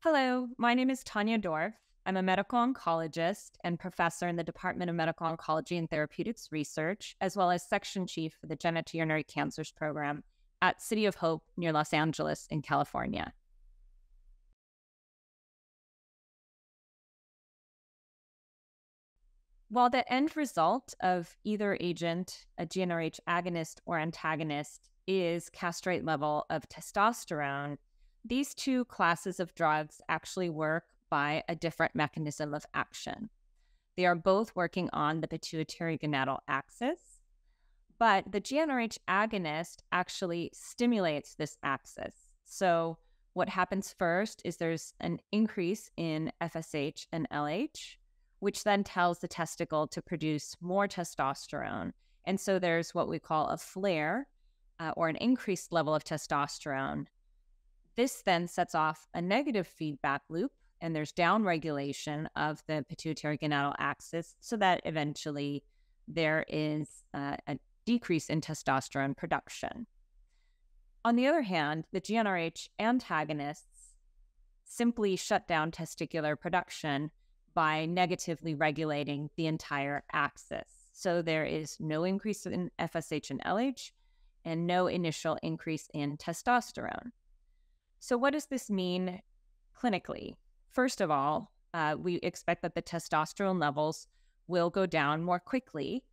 Hello, my name is Tanya Dorff. I'm a medical oncologist and professor in the Department of Medical Oncology and Therapeutics Research, as well as section chief for the genitourinary cancers program at City of Hope near Los Angeles in California. While the end result of either agent, a GnRH agonist or antagonist, is castrate level of testosterone, these two classes of drugs actually work by a different mechanism of action. They are both working on the pituitary gonadal axis, but the GnRH agonist actually stimulates this axis. So, what happens first is there's an increase in FSH and LH, which then tells the testicle to produce more testosterone. And so there's what we call a flare uh, or an increased level of testosterone. This then sets off a negative feedback loop, and there's downregulation of the pituitary gonadal axis, so that eventually there is uh, a decrease in testosterone production. On the other hand, the GnRH antagonists simply shut down testicular production by negatively regulating the entire axis. So there is no increase in FSH and LH and no initial increase in testosterone. So, what does this mean clinically? First of all, uh, we expect that the testosterone levels will go down more quickly,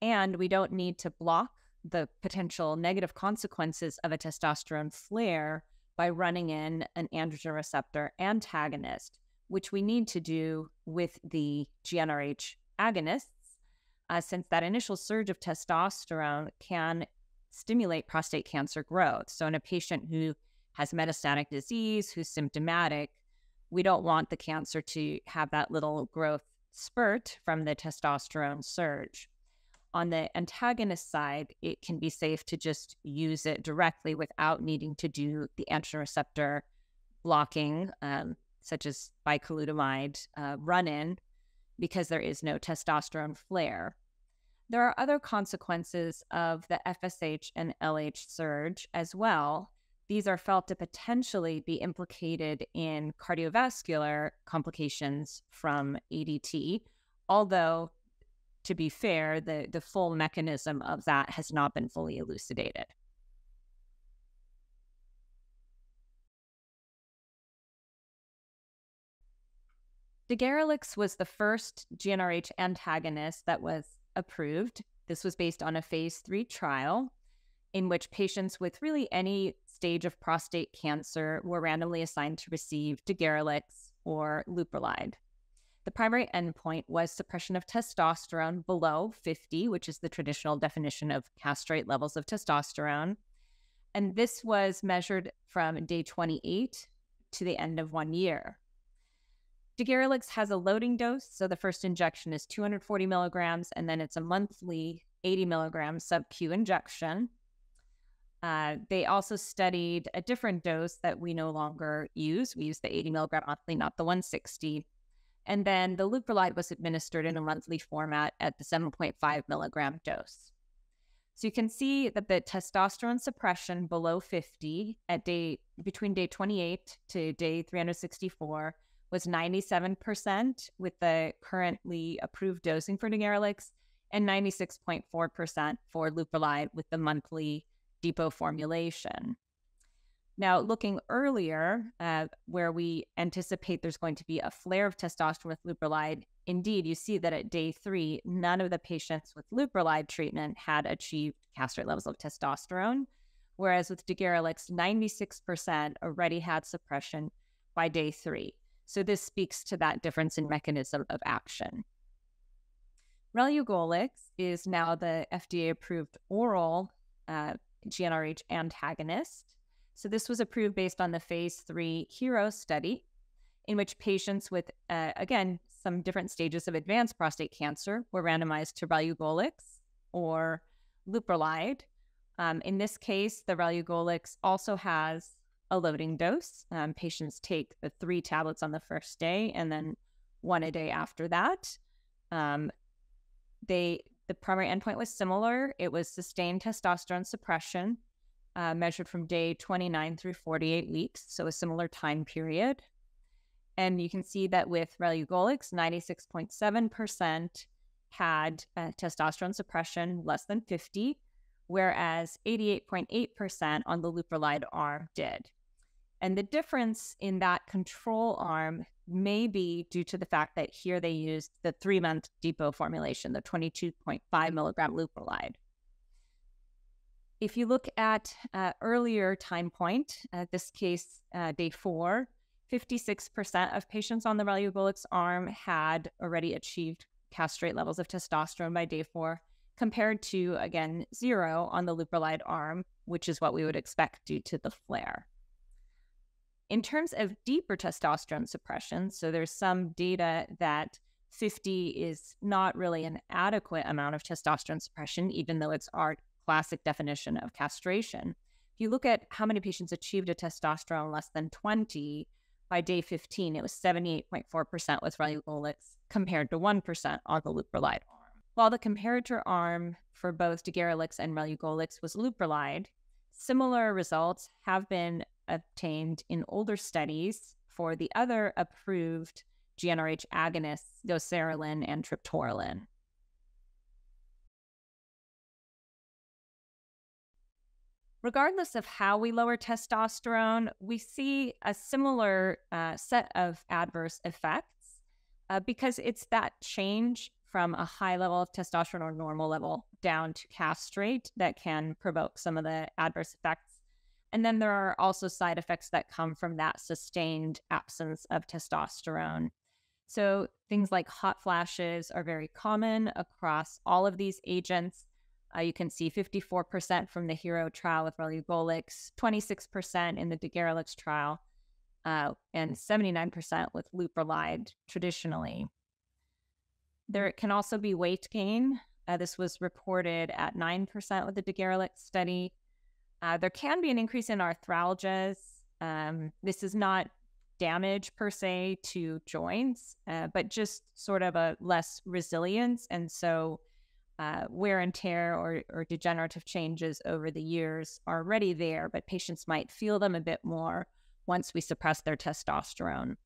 and we don't need to block the potential negative consequences of a testosterone flare by running in an androgen receptor antagonist which we need to do with the GnRH agonists, uh, since that initial surge of testosterone can stimulate prostate cancer growth. So, in a patient who has metastatic disease, who's symptomatic, we don't want the cancer to have that little growth spurt from the testosterone surge. On the antagonist side, it can be safe to just use it directly without needing to do the androgen receptor blocking um, such as bicalutamide, uh, run in because there is no testosterone flare. There are other consequences of the FSH and LH surge as well. These are felt to potentially be implicated in cardiovascular complications from ADT, although, to be fair, the, the full mechanism of that has not been fully elucidated. Degarelix was the first GnRH antagonist that was approved. This was based on a phase three trial in which patients with really any stage of prostate cancer were randomly assigned to receive Degarelix or Leuprolide. The primary endpoint was suppression of testosterone below 50, which is the traditional definition of castrate levels of testosterone. And this was measured from day 28 to the end of one year. Degarelix has a loading dose. So the first injection is 240 milligrams, and then it's a monthly 80 milligram sub Q injection. Uh, they also studied a different dose that we no longer use. We use the 80 milligram monthly, not the 160. And then the leuprolide was administered in a monthly format at the 7.5 milligram dose. So you can see that the testosterone suppression below 50 at day between day 28 to day 364 was 97% with the currently approved dosing for Degarelix and 96.4% for Leuprolide with the monthly depot formulation. Now, looking earlier, uh, where we anticipate there's going to be a flare of testosterone with Leuprolide, indeed, you see that at day three, none of the patients with Leuprolide treatment had achieved castrate levels of testosterone, whereas with Degarelix, 96% already had suppression by day three. So this speaks to that difference in mechanism of action. Relugolix is now the FDA approved oral uh, GnRH antagonist. So this was approved based on the phase three HERO study, in which patients with, uh, again, some different stages of advanced prostate cancer were randomized to Relugolix or Leuprolide. Um, in this case, the Relugolix also has a loading dose. Um, patients take the three tablets on the first day and then one a day after that. Um, they the primary endpoint was similar. It was sustained testosterone suppression, uh, measured from day 29 through 48 weeks, so a similar time period. And you can see that with relugolix, 96.7% had uh, testosterone suppression less than 50, whereas 88.8% on the leuprolide arm did. And the difference in that control arm may be due to the fact that here they used the three month depot formulation, the 22.5 milligram leuprolide. If you look at uh, earlier time point, uh, this case, uh, day four, 56% of patients on the relugolix arm had already achieved castrate levels of testosterone by day four, compared to, again, zero on the leuprolide arm, which is what we would expect due to the flare. In terms of deeper testosterone suppression, so there's some data that 50 is not really an adequate amount of testosterone suppression, even though it's our classic definition of castration. If you look at how many patients achieved a testosterone less than 20, by day 15, it was 78.4% with relugolix compared to 1% on the leuprolide arm. While the comparator arm for both degarelix and relugolix was leuprolide, similar results have been obtained in older studies for the other approved GnRH agonists, goserelin and triptorelin. Regardless of how we lower testosterone, we see a similar uh, set of adverse effects uh, because it's that change from a high level of testosterone or normal level down to castrate that can provoke some of the adverse effects and then there are also side effects that come from that sustained absence of testosterone. So things like hot flashes are very common across all of these agents. Uh, you can see 54% from the HERO trial with relugolix, 26% in the degarelix trial, uh, and 79% with leuprolide traditionally. There can also be weight gain. Uh, this was reported at 9% with the degarelix study, uh, there can be an increase in arthralgias. Um, this is not damage per se to joints, uh, but just sort of a less resilience. And so uh, wear and tear or, or degenerative changes over the years are already there, but patients might feel them a bit more once we suppress their testosterone.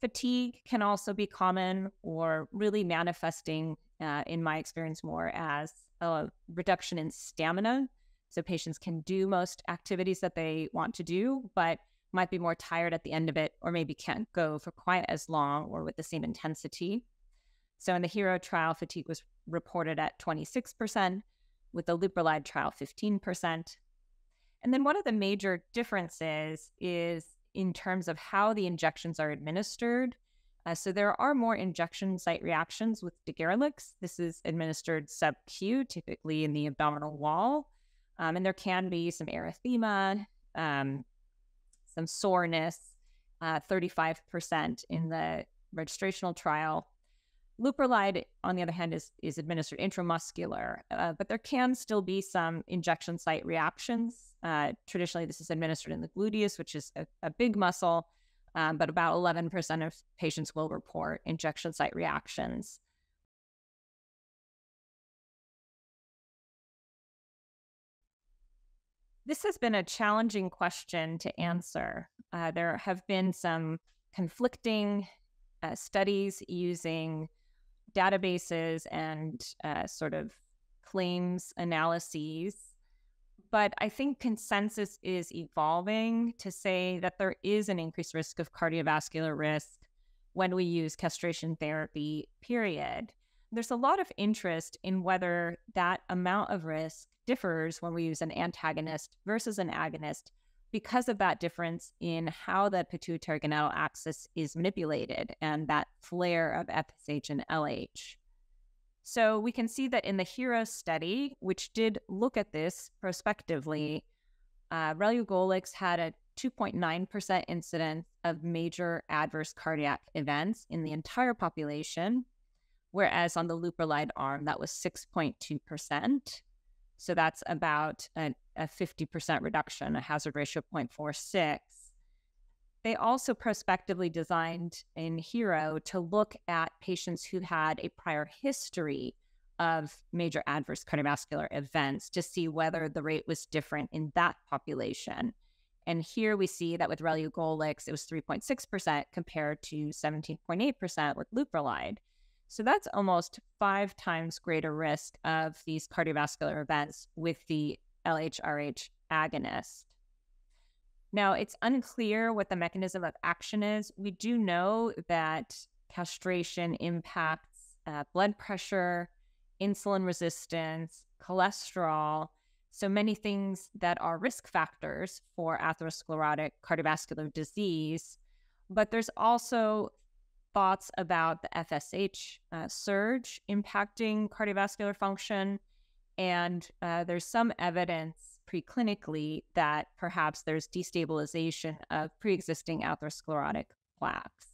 Fatigue can also be common or really manifesting, uh, in my experience, more as a reduction in stamina so patients can do most activities that they want to do, but might be more tired at the end of it, or maybe can't go for quite as long or with the same intensity. So in the HERO trial, fatigue was reported at 26%, with the leuprolide trial, 15%. And then one of the major differences is in terms of how the injections are administered. Uh, so there are more injection site reactions with degarelix. This is administered sub-Q, typically in the abdominal wall. Um, and there can be some erythema, um, some soreness, uh, 35% in the registrational trial. Leuprolide, on the other hand, is, is administered intramuscular, uh, but there can still be some injection site reactions. Uh, traditionally, this is administered in the gluteus, which is a, a big muscle, um, but about 11% of patients will report injection site reactions. This has been a challenging question to answer. Uh, there have been some conflicting uh, studies using databases and uh, sort of claims analyses. But I think consensus is evolving to say that there is an increased risk of cardiovascular risk when we use castration therapy, period. There's a lot of interest in whether that amount of risk differs when we use an antagonist versus an agonist because of that difference in how the pituitary gonadal axis is manipulated and that flare of FSH and LH. So we can see that in the HERO study, which did look at this prospectively, uh, relugolix had a 2.9% incidence of major adverse cardiac events in the entire population, whereas on the leuprolide arm, that was 6.2%. So that's about a, a 50% reduction, a hazard ratio of 0.46. They also prospectively designed in HERO to look at patients who had a prior history of major adverse cardiovascular events to see whether the rate was different in that population. And here we see that with relugolix, it was 3.6% compared to 17.8% with leuprolide. So that's almost five times greater risk of these cardiovascular events with the LHRH agonist. Now, it's unclear what the mechanism of action is. We do know that castration impacts uh, blood pressure, insulin resistance, cholesterol, so many things that are risk factors for atherosclerotic cardiovascular disease. But there's also thoughts about the FSH uh, surge impacting cardiovascular function. And uh, there's some evidence preclinically that perhaps there's destabilization of pre existing atherosclerotic plaques.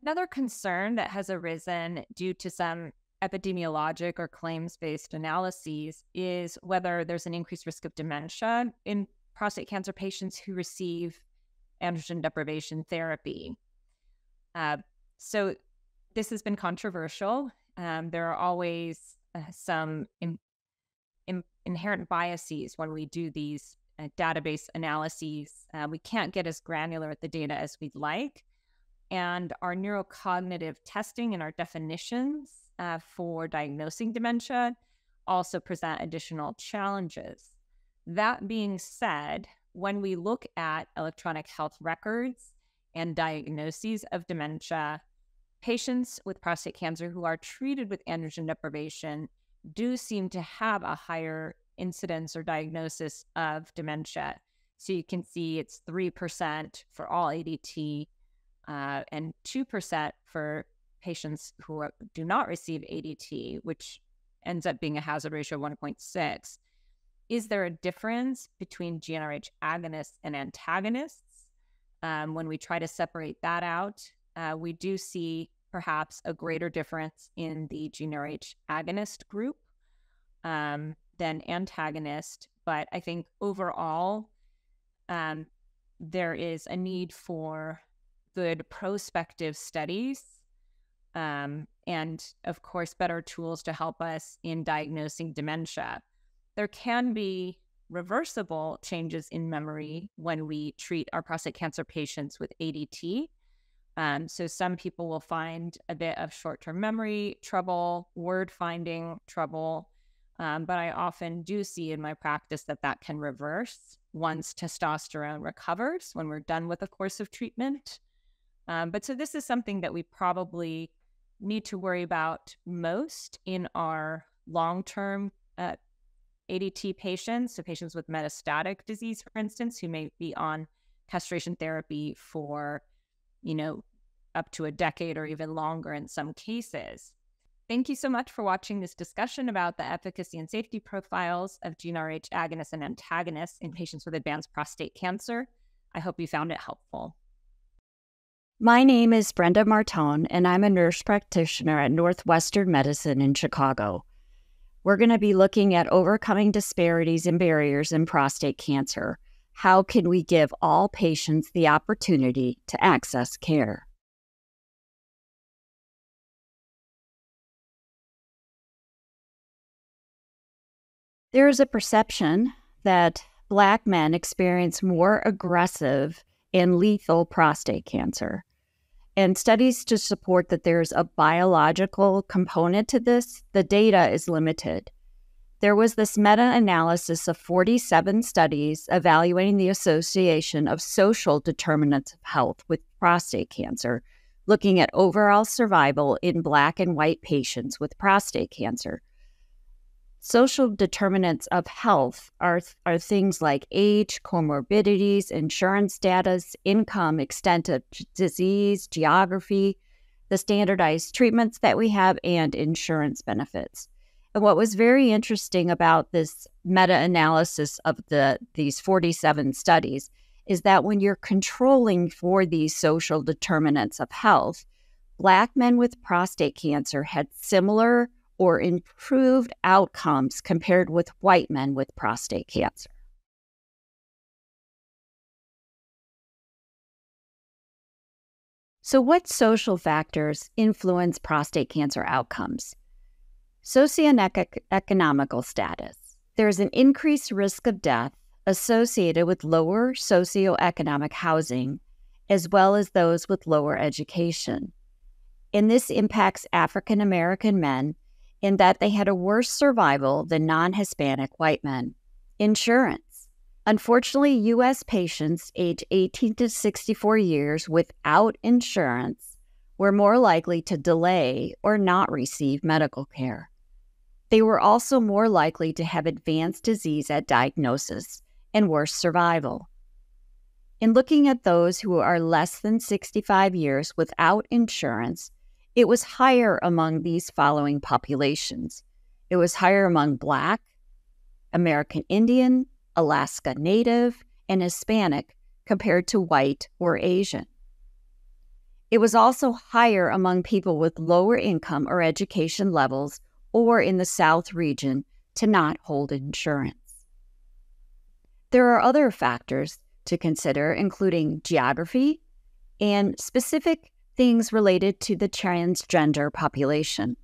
Another concern that has arisen due to some epidemiologic or claims based analyses is whether there's an increased risk of dementia in prostate cancer patients who receive androgen deprivation therapy. Uh, so, this has been controversial. Um, there are always uh, some in, in, inherent biases when we do these uh, database analyses. Uh, we can't get as granular at the data as we'd like and our neurocognitive testing and our definitions uh, for diagnosing dementia also present additional challenges. That being said, when we look at electronic health records and diagnoses of dementia, patients with prostate cancer who are treated with androgen deprivation do seem to have a higher incidence or diagnosis of dementia. So you can see it's 3% for all ADT uh, and 2% for patients who do not receive ADT, which ends up being a hazard ratio of 1.6. Is there a difference between GnRH agonists and antagonists? Um, when we try to separate that out, uh, we do see perhaps a greater difference in the GnRH agonist group um, than antagonist. But I think overall, um, there is a need for good prospective studies um, and, of course, better tools to help us in diagnosing dementia. There can be reversible changes in memory when we treat our prostate cancer patients with ADT. Um, so, some people will find a bit of short term memory trouble, word finding trouble. Um, but I often do see in my practice that that can reverse once testosterone recovers when we're done with a course of treatment. Um, but so this is something that we probably need to worry about most in our long term uh, ADT patients, so patients with metastatic disease, for instance, who may be on castration therapy for, you know, up to a decade or even longer in some cases. Thank you so much for watching this discussion about the efficacy and safety profiles of GnRH agonists and antagonists in patients with advanced prostate cancer. I hope you found it helpful. My name is Brenda Martone, and I'm a nurse practitioner at Northwestern Medicine in Chicago. We're going to be looking at overcoming disparities and barriers in prostate cancer. How can we give all patients the opportunity to access care? There is a perception that Black men experience more aggressive and lethal prostate cancer and studies to support that there's a biological component to this, the data is limited. There was this meta analysis of 47 studies evaluating the association of social determinants of health with prostate cancer, looking at overall survival in Black and white patients with prostate cancer. Social determinants of health are, are things like age, comorbidities, insurance status, income, extent of disease, geography, the standardized treatments that we have, and insurance benefits. And what was very interesting about this meta analysis of the, these 47 studies is that when you're controlling for these social determinants of health, Black men with prostate cancer had similar or improved outcomes compared with white men with prostate cancer. So, what social factors influence prostate cancer outcomes? Socioeconomical status. There is an increased risk of death associated with lower socioeconomic housing, as well as those with lower education. And this impacts African American men in that they had a worse survival than non Hispanic white men. Insurance. Unfortunately, U.S. patients aged 18 to 64 years without insurance were more likely to delay or not receive medical care. They were also more likely to have advanced disease at diagnosis and worse survival. In looking at those who are less than 65 years without insurance, it was higher among these following populations. It was higher among Black, American Indian, Alaska Native, and Hispanic compared to white or Asian. It was also higher among people with lower income or education levels or in the South region to not hold insurance. There are other factors to consider, including geography and specific things related to the transgender population.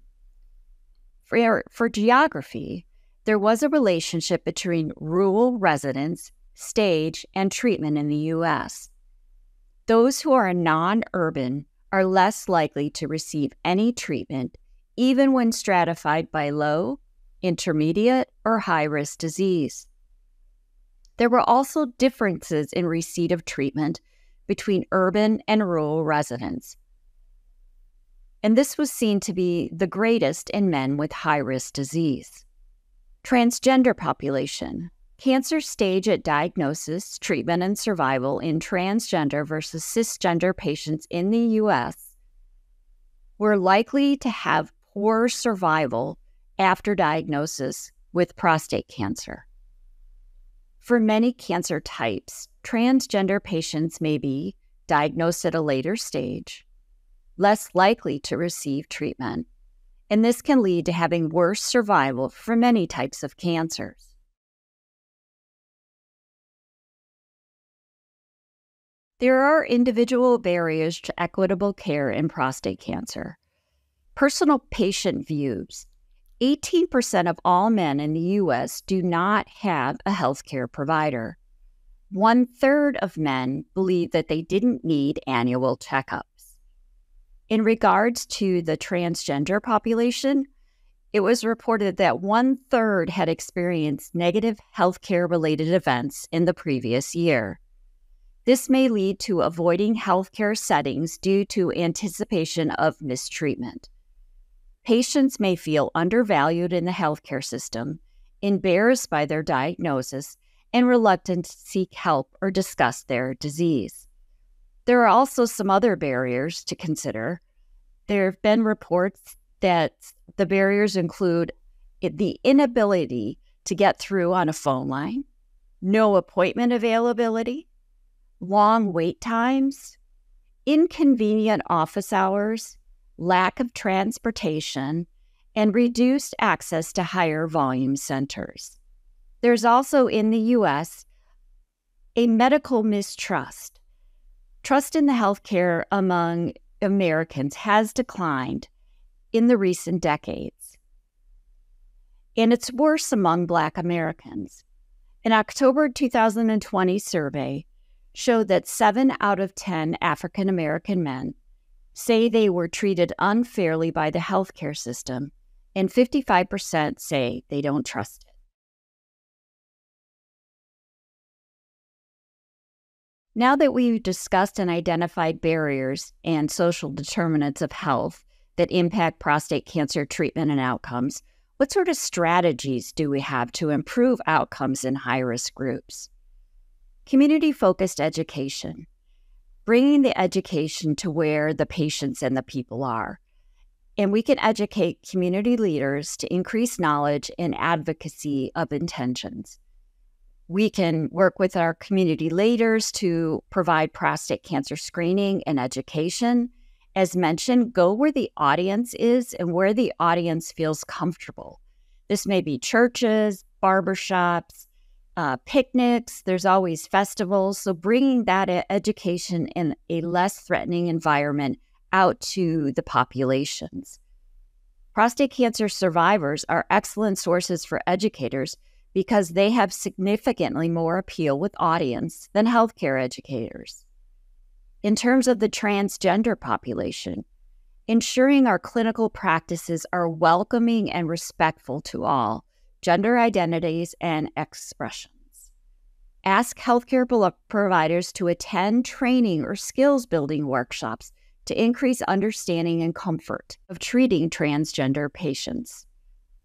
For, for geography, there was a relationship between rural residents, stage, and treatment in the U.S. Those who are non urban are less likely to receive any treatment, even when stratified by low, intermediate, or high risk disease. There were also differences in receipt of treatment between urban and rural residents. And this was seen to be the greatest in men with high risk disease. Transgender population. Cancer stage at diagnosis, treatment, and survival in transgender versus cisgender patients in the U.S. were likely to have poor survival after diagnosis with prostate cancer. For many cancer types, transgender patients may be diagnosed at a later stage, less likely to receive treatment, and this can lead to having worse survival for many types of cancers. There are individual barriers to equitable care in prostate cancer. Personal patient views 18% of all men in the U.S. do not have a healthcare provider. One third of men believe that they didn't need annual checkups. In regards to the transgender population, it was reported that one third had experienced negative healthcare related events in the previous year. This may lead to avoiding healthcare settings due to anticipation of mistreatment. Patients may feel undervalued in the healthcare system, embarrassed by their diagnosis, and reluctant to seek help or discuss their disease. There are also some other barriers to consider. There have been reports that the barriers include the inability to get through on a phone line, no appointment availability, long wait times, inconvenient office hours, lack of transportation, and reduced access to higher volume centers. There's also in the US a medical mistrust. Trust in the healthcare among Americans has declined in the recent decades. And it's worse among Black Americans. An October 2020 survey showed that seven out of 10 African American men say they were treated unfairly by the healthcare system, and 55% say they don't trust it. Now that we've discussed and identified barriers and social determinants of health that impact prostate cancer treatment and outcomes, what sort of strategies do we have to improve outcomes in high risk groups? Community focused education bringing the education to where the patients and the people are. And we can educate community leaders to increase knowledge and advocacy of intentions. We can work with our community leaders to provide prostate cancer screening and education. As mentioned, go where the audience is and where the audience feels comfortable. This may be churches, barbershops, uh, picnics, there's always festivals. So bringing that education in a less threatening environment out to the populations. Prostate cancer survivors are excellent sources for educators because they have significantly more appeal with audience than healthcare educators. In terms of the transgender population, ensuring our clinical practices are welcoming and respectful to all gender identities and expressions. Ask healthcare providers to attend training or skills building workshops to increase understanding and comfort of treating transgender patients.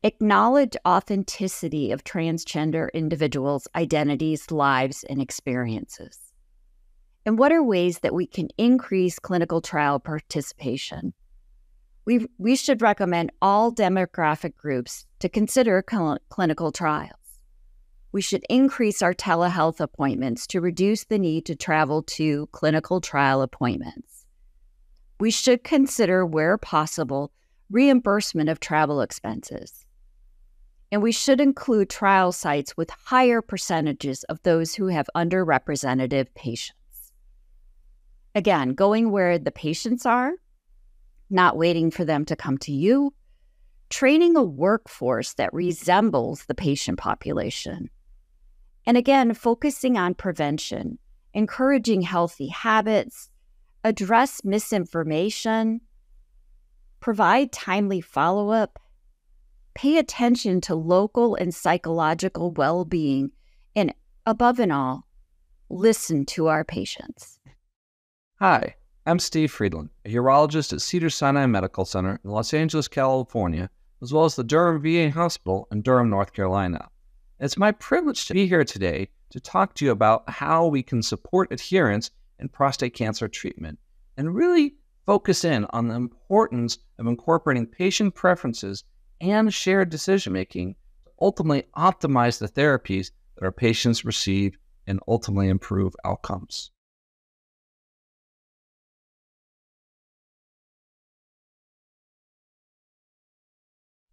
Acknowledge authenticity of transgender individuals' identities, lives, and experiences. And what are ways that we can increase clinical trial participation? We, we should recommend all demographic groups to consider cl- clinical trials. We should increase our telehealth appointments to reduce the need to travel to clinical trial appointments. We should consider, where possible, reimbursement of travel expenses. And we should include trial sites with higher percentages of those who have underrepresented patients. Again, going where the patients are, not waiting for them to come to you, training a workforce that resembles the patient population. And again, focusing on prevention, encouraging healthy habits, address misinformation, provide timely follow up, pay attention to local and psychological well being, and above and all, listen to our patients. Hi, I'm Steve Freedland, a urologist at Cedar Sinai Medical Center in Los Angeles, California, as well as the Durham VA Hospital in Durham, North Carolina. It's my privilege to be here today to talk to you about how we can support adherence in prostate cancer treatment and really focus in on the importance of incorporating patient preferences and shared decision making to ultimately optimize the therapies that our patients receive and ultimately improve outcomes.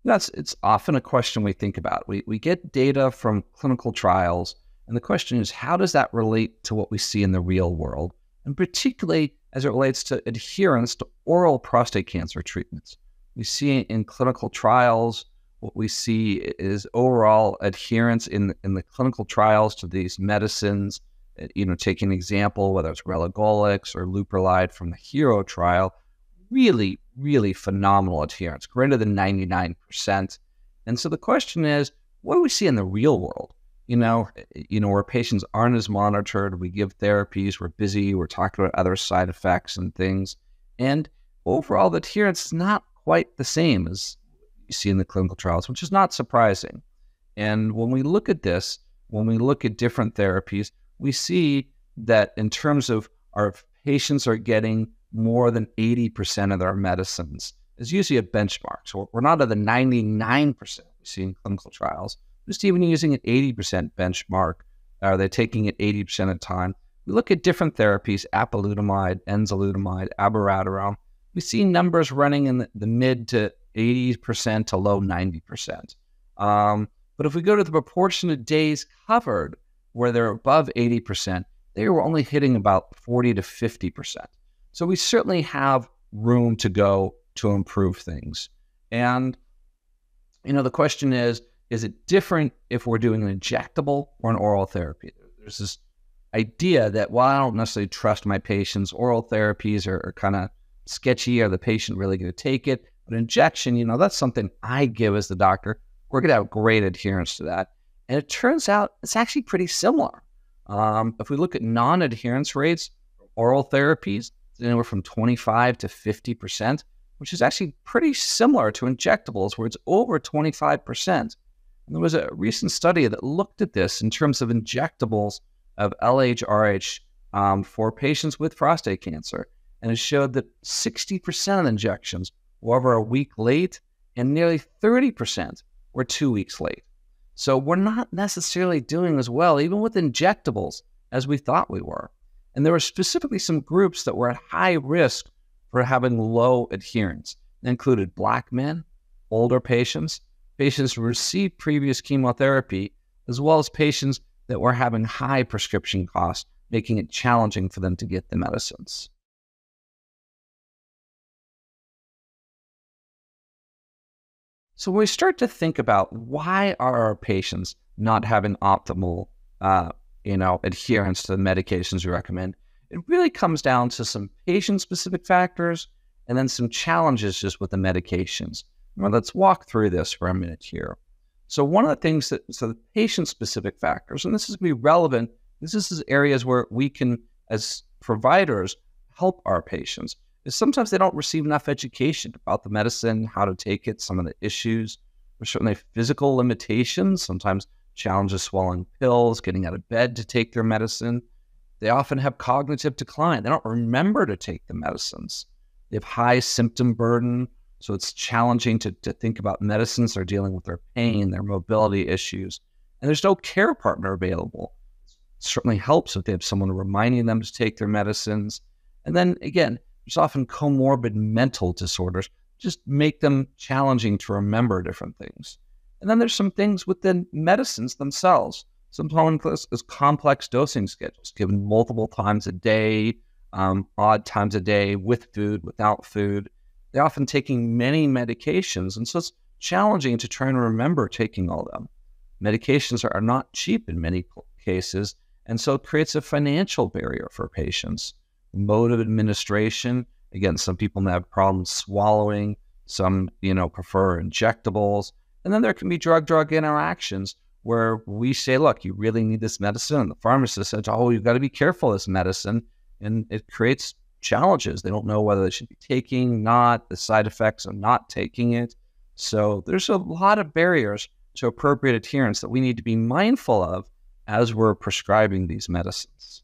That's it's often a question we think about. We we get data from clinical trials, and the question is how does that relate to what we see in the real world, and particularly as it relates to adherence to oral prostate cancer treatments. We see in clinical trials what we see is overall adherence in in the clinical trials to these medicines. Uh, you know, take an example, whether it's relugolix or leuprolide from the HERO trial, really, really phenomenal adherence, greater than 99%. And so the question is, what do we see in the real world? You know, you know, where patients aren't as monitored, we give therapies, we're busy, we're talking about other side effects and things. And overall, the adherence is not quite the same as you see in the clinical trials, which is not surprising. And when we look at this, when we look at different therapies, we see that in terms of our patients are getting more than 80% of their medicines is usually a benchmark. So we're not at the 99% we see in clinical trials, just even using an 80% benchmark. Are they taking it 80% of the time? We look at different therapies, apalutamide, enzalutamide, abiraterone. We see numbers running in the, the mid to 80% to low 90%. Um, but if we go to the proportion of days covered where they're above 80%, they were only hitting about 40 to 50%. So we certainly have room to go to improve things. And, you know, the question is is it different if we're doing an injectable or an oral therapy? There's this idea that, while I don't necessarily trust my patients. Oral therapies are, are kind of sketchy. Are the patient really going to take it? But injection, you know, that's something I give as the doctor. We're going to have great adherence to that. And it turns out it's actually pretty similar. Um, if we look at non adherence rates, oral therapies, anywhere from 25 to 50%, which is actually pretty similar to injectables, where it's over 25%. And there was a recent study that looked at this in terms of injectables of LHRH um, for patients with prostate cancer. And it showed that 60% of injections were over a week late, and nearly 30% were two weeks late. So we're not necessarily doing as well, even with injectables, as we thought we were. And there were specifically some groups that were at high risk for having low adherence. Included black men, older patients, patients who received previous chemotherapy, as well as patients that were having high prescription costs, making it challenging for them to get the medicines. So when we start to think about why are our patients not having optimal, uh, you know, adherence to the medications we recommend, it really comes down to some patient-specific factors and then some challenges just with the medications. Well, let's walk through this for a minute here. So one of the things that so the patient-specific factors, and this is going to be relevant. This is areas where we can, as providers, help our patients is sometimes they don't receive enough education about the medicine, how to take it, some of the issues. or certainly physical limitations, sometimes challenges swallowing pills, getting out of bed to take their medicine. They often have cognitive decline. They don't remember to take the medicines. They have high symptom burden. So it's challenging to, to think about medicines. They're dealing with their pain, their mobility issues. And there's no care partner available. It certainly helps if they have someone reminding them to take their medicines. And then again, there's often comorbid mental disorders, just make them challenging to remember different things. And then there's some things within medicines themselves. Sometimes is complex dosing schedules given multiple times a day, um, odd times a day, with food, without food. They're often taking many medications, and so it's challenging to try and remember taking all of them. Medications are, are not cheap in many cases, and so it creates a financial barrier for patients mode of administration. Again, some people may have problems swallowing, some, you know, prefer injectables. And then there can be drug drug interactions where we say, look, you really need this medicine. And the pharmacist says, oh, you've got to be careful this medicine. And it creates challenges. They don't know whether they should be taking, not, the side effects of not taking it. So there's a lot of barriers to appropriate adherence that we need to be mindful of as we're prescribing these medicines.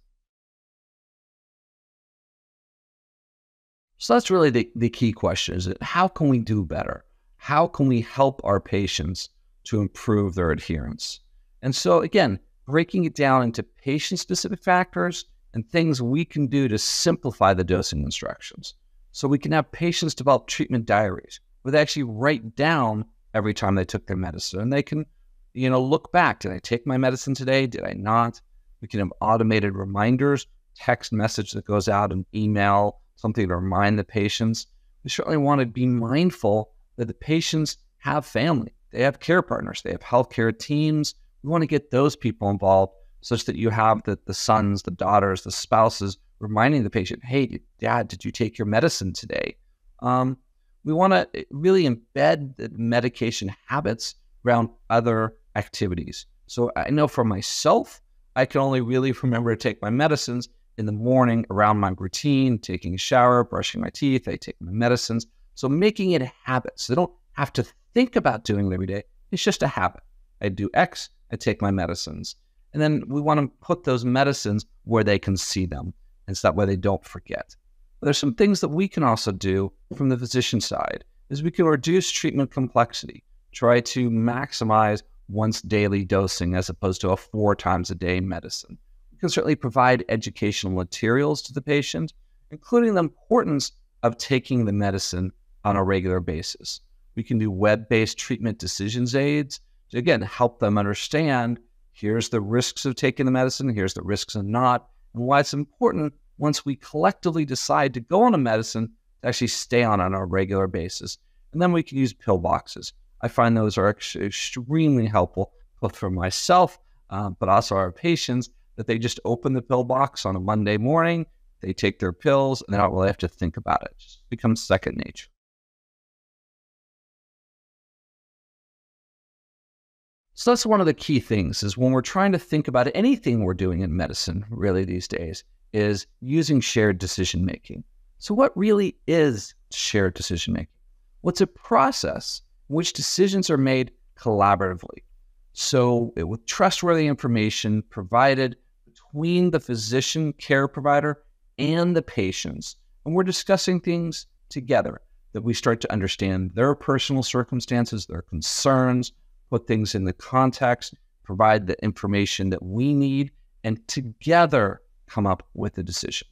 So that's really the, the key question is how can we do better? How can we help our patients to improve their adherence? And so again, breaking it down into patient specific factors and things we can do to simplify the dosing instructions. So we can have patients develop treatment diaries where they actually write down every time they took their medicine and they can, you know, look back. Did I take my medicine today? Did I not? We can have automated reminders, text message that goes out, an email, something to remind the patients. We certainly want to be mindful that the patients have family, they have care partners, they have healthcare teams. We want to get those people involved such that you have the, the sons, the daughters, the spouses reminding the patient, hey, dad, did you take your medicine today? Um, we want to eh, really embed the medication habits around other activities. So I know for myself, I can only really remember to take my medicines in the morning around my routine, taking a shower, brushing my teeth, I take my medicines. So making it a habit. So they don't have to think about doing it every day. It's just a habit. I do X, I take my medicines. And then we want to put those medicines where they can see them. And so that way they don't forget. There's some things that we can also do from the physician side is we can reduce treatment complexity, try to maximize once daily dosing as opposed to a four times a day medicine We can certainly provide educational materials to the patient, including the importance of taking the medicine on a regular basis. We can do web based treatment decisions aids to, again, help them understand here's the risks of taking the medicine, here's the risks of not, and why it's important once we collectively decide to go on a medicine to actually stay on on a regular basis. And then we can use pill boxes. I find those are extremely helpful, both for myself, uh, but also our patients, that they just open the pill box on a Monday morning, they take their pills, and they don't really have to think about it. It just becomes second nature. So that's one of the key things is when we're trying to think about anything we're doing in medicine, really these days, is using shared decision making. So what really is shared decision making? What's well, a process in which decisions are made collaboratively. So it, with trustworthy information provided between the physician care provider and the patients. And we're discussing things together that we start to understand their personal circumstances, their concerns, put things in the context, provide the information that we need, and together come up with a decision.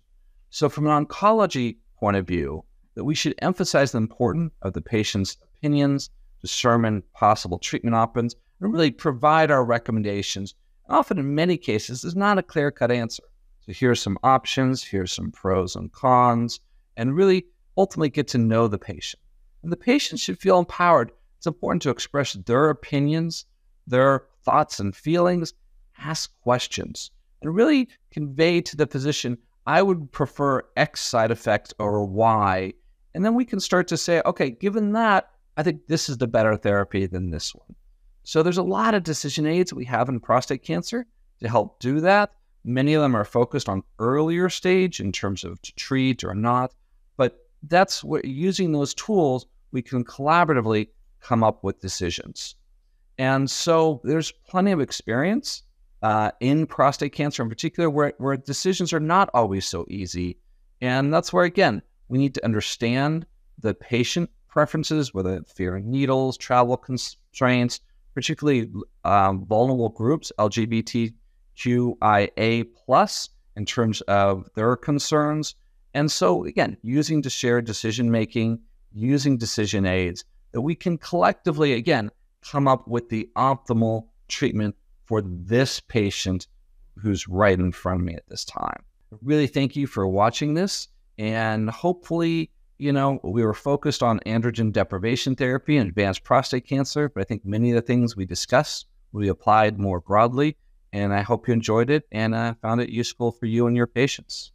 So, from an oncology point of view, that we should emphasize the importance of the patient's opinions, determine possible treatment options, and really provide our recommendations often in many cases, there's not a clear cut answer. So here are some options, here's some pros and cons, and really ultimately get to know the patient. And the patient should feel empowered it's important to express their opinions, their thoughts and feelings, ask questions, and really convey to the physician, I would prefer X side effect or Y. And then we can start to say, okay, given that, I think this is the better therapy than this one. So there's a lot of decision aids we have in prostate cancer to help do that. Many of them are focused on earlier stage in terms of to treat or not, but that's what using those tools we can collaboratively come up with decisions. And so there's plenty of experience uh, in prostate cancer in particular where, where decisions are not always so easy. And that's where, again, we need to understand the patient preferences, whether fearing needles, travel constraints, particularly um, vulnerable groups, LGBTQIA plus, in terms of their concerns. And so, again, using to share decision making, using decision aids, that we can collectively, again, come up with the optimal treatment for this patient who's right in front of me at this time. Really thank you for watching this. And hopefully, you know, we were focused on androgen deprivation therapy and advanced prostate cancer, but I think many of the things we discussed will be applied more broadly. And I hope you enjoyed it and uh, found it useful for you and your patients.